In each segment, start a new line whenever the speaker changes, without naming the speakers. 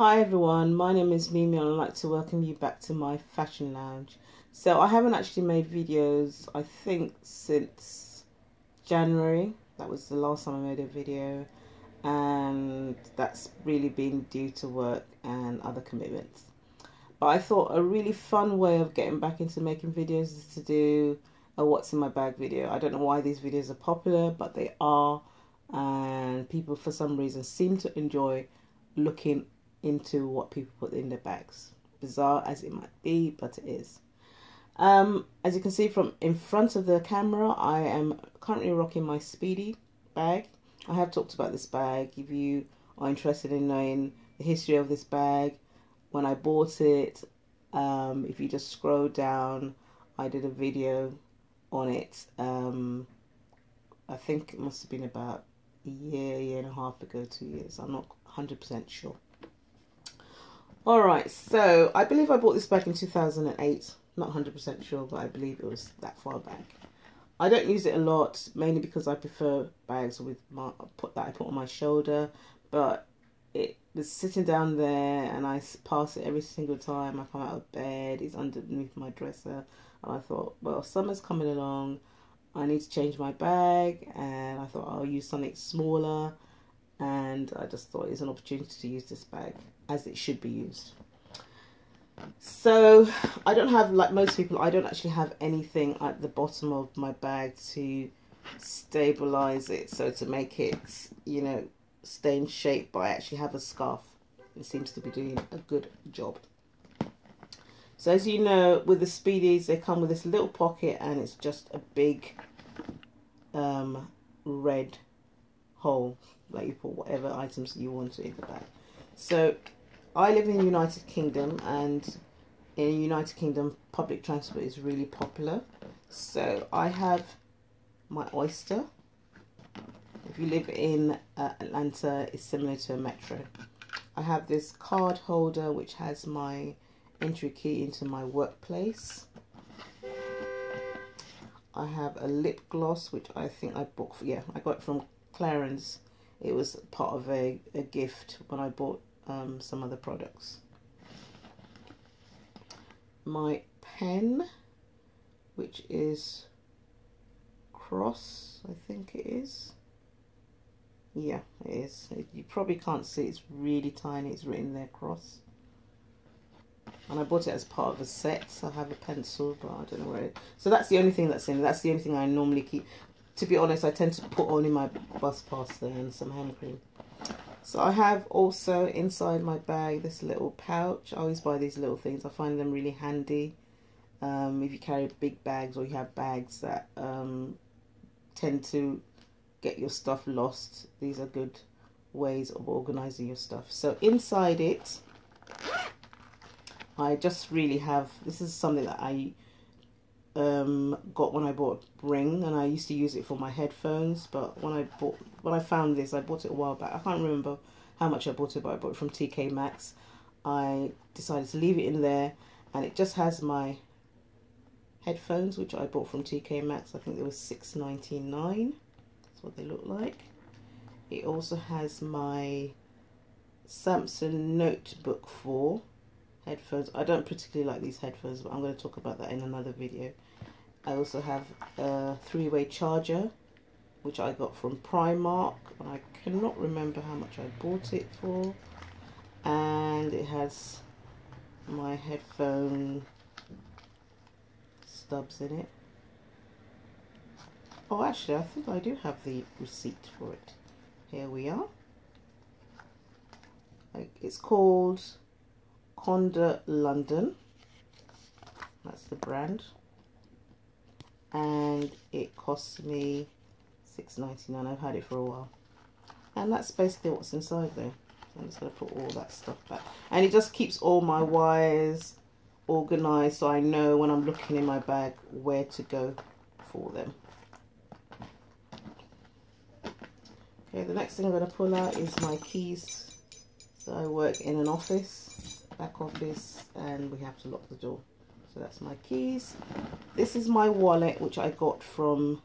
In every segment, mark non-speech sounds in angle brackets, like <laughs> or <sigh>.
Hi everyone, my name is Mimi and I'd like to welcome you back to my fashion lounge. So I haven't actually made videos, I think since January. That was the last time I made a video and that's really been due to work and other commitments. But I thought a really fun way of getting back into making videos is to do a what's in my bag video. I don't know why these videos are popular, but they are and people for some reason seem to enjoy looking into what people put in their bags. Bizarre as it might be, but it is. Um, as you can see from in front of the camera, I am currently rocking my Speedy bag. I have talked about this bag. If you are interested in knowing the history of this bag, when I bought it, um, if you just scroll down, I did a video on it. Um, I think it must have been about a year, year and a half ago, two years. I'm not 100% sure. All right, so I believe I bought this back in 2008. Not 100% sure, but I believe it was that far back. I don't use it a lot, mainly because I prefer bags with my put that I put on my shoulder. But it was sitting down there, and I pass it every single time I come out of bed. It's underneath my dresser, and I thought, well, summer's coming along. I need to change my bag, and I thought I'll use something smaller. And I just thought it's an opportunity to use this bag as it should be used. So I don't have, like most people, I don't actually have anything at the bottom of my bag to stabilize it. So to make it, you know, stay in shape, but I actually have a scarf. It seems to be doing a good job. So as you know, with the Speedies, they come with this little pocket and it's just a big um, red hole that you put whatever items you want in the bag. So I live in the United Kingdom and in the United Kingdom public transport is really popular. So I have my Oyster. If you live in uh, Atlanta, it's similar to a metro. I have this card holder which has my entry key into my workplace. I have a lip gloss which I think I bought, yeah, I got from Clarins. It was part of a, a gift when I bought um, some other products. My pen, which is Cross, I think it is. Yeah, it is. You probably can't see, it's really tiny, it's written there, Cross. And I bought it as part of a set, so I have a pencil, but I don't know where it So that's the only thing that's in That's the only thing I normally keep. To be honest, I tend to put only my bus pass there and some hand cream. So I have also inside my bag this little pouch. I always buy these little things. I find them really handy. Um, if you carry big bags or you have bags that um, tend to get your stuff lost, these are good ways of organizing your stuff. So inside it, I just really have, this is something that I um, got when I bought Ring, and I used to use it for my headphones. But when I bought, when I found this, I bought it a while back. I can't remember how much I bought it, but I bought it from TK Maxx. I decided to leave it in there, and it just has my headphones, which I bought from TK Maxx. I think they were six ninety nine. That's what they look like. It also has my Samsung Notebook 4 headphones. I don't particularly like these headphones, but I'm going to talk about that in another video. I also have a three-way charger, which I got from Primark. And I cannot remember how much I bought it for. And it has my headphone stubs in it. Oh, actually, I think I do have the receipt for it. Here we are. It's called Conda London. That's the brand and it cost me six ninety nine. I've had it for a while, and that's basically what's inside there. I'm just going to put all that stuff back, and it just keeps all my wires organized, so I know when I'm looking in my bag where to go for them. Okay, the next thing I'm going to pull out is my keys. So I work in an office, back office, and we have to lock the door. So that's my keys. This is my wallet, which I got from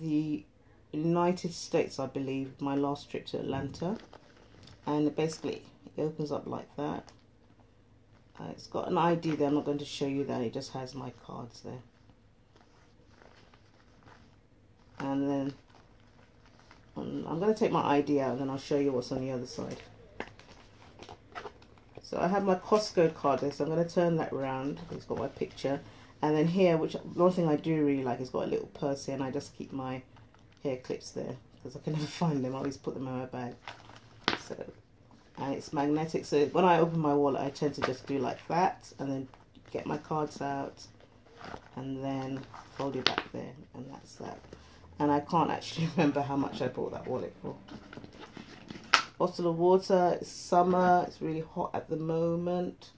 the United States, I believe, my last trip to Atlanta. And basically it opens up like that uh, it's got an ID there I'm not going to show you that it just has my cards there and then um, I'm going to take my ID out and then I'll show you what's on the other side so I have my Costco card there so I'm going to turn that around it's got my picture. And then here which one thing I do really like is got a little purse here and I just keep my hair clips there because I can never <laughs> find them. I always put them in my bag. So and it's magnetic. So when I open my wallet I tend to just do like that and then get my cards out and then fold it back there and that's that. And I can't actually <laughs> remember how much I bought that wallet for. Bottle of water, it's summer, it's really hot at the moment.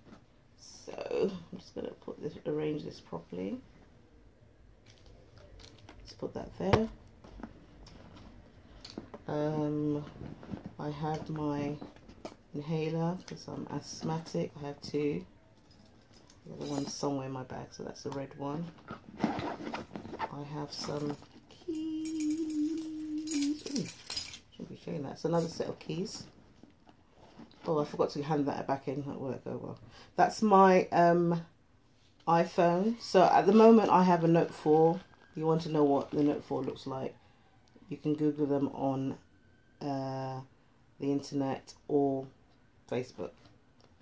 So I'm just gonna put this arrange this properly. Let's put that there. Um I have my inhaler because I'm asthmatic. I have two. The other one's somewhere in my bag, so that's the red one. I have some showing that. It's another set of keys. Oh, I forgot to hand that back in at work. Oh well. That's my um, iPhone. So at the moment I have a Note 4. You want to know what the Note 4 looks like. You can Google them on uh, the internet or Facebook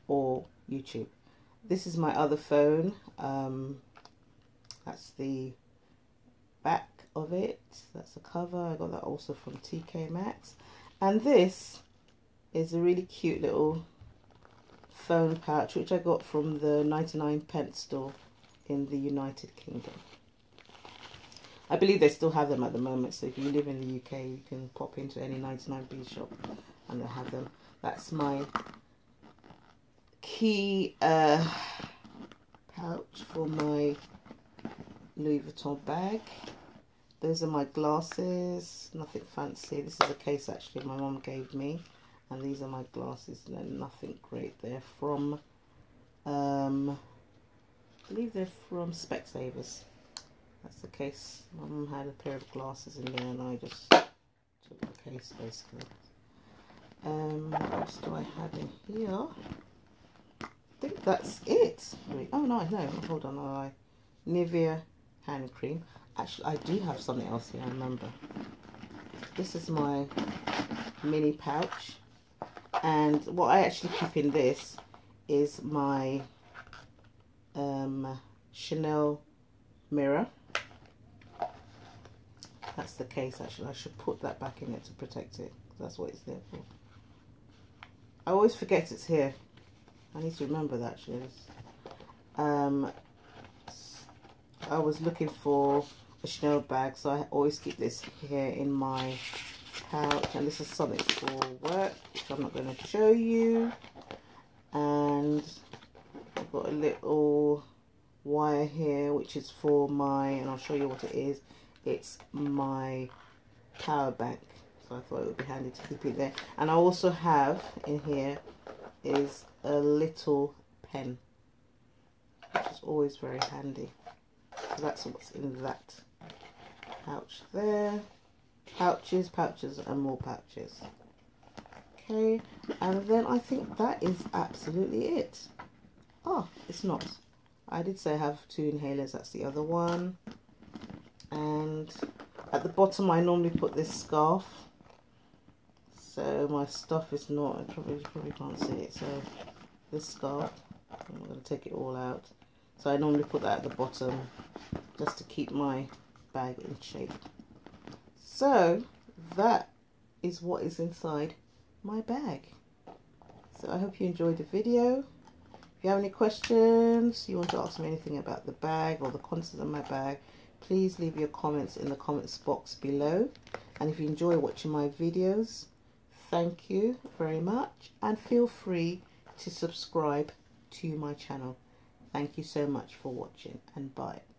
or YouTube. This is my other phone. Um, that's the of it. That's the cover. I got that also from TK Maxx. And this is a really cute little phone pouch which I got from the 99 pence store in the United Kingdom. I believe they still have them at the moment so if you live in the UK you can pop into any 99p shop and they'll have them. That's my key uh, pouch for my Louis Vuitton bag. Those are my glasses, nothing fancy. This is a case actually my mom gave me. And these are my glasses, no, nothing great. They're from, um, I believe they're from Specsavers. That's the case. My mum had a pair of glasses in there and I just took the case basically. Um, what else do I have in here? I think that's it. Oh no, no, hold on. I Nivea hand cream. Actually, I do have something else here, I remember. This is my mini pouch. And what I actually keep in this is my um, Chanel mirror. That's the case, actually. I should put that back in it to protect it. That's what it's there for. I always forget it's here. I need to remember that, actually. Um, I was looking for a Chanel bag so I always keep this here in my pouch. And this is something for work which I'm not going to show you. And I've got a little wire here which is for my and I'll show you what it is. It's my power bank. So I thought it would be handy to keep it there. And I also have in here is a little pen which is always very handy. So that's what's in that pouch there. Pouches pouches and more pouches. Okay and then I think that is absolutely it. Oh it's not. I did say I have two inhalers that's the other one. And at the bottom I normally put this scarf. So my stuff is not I probably, probably can't see it so this scarf I'm going to take it all out. So I normally put that at the bottom just to keep my bag in shape. So that is what is inside my bag. So I hope you enjoyed the video. If you have any questions, you want to ask me anything about the bag or the contents of my bag, please leave your comments in the comments box below. And if you enjoy watching my videos, thank you very much. And feel free to subscribe to my channel. Thank you so much for watching and bye.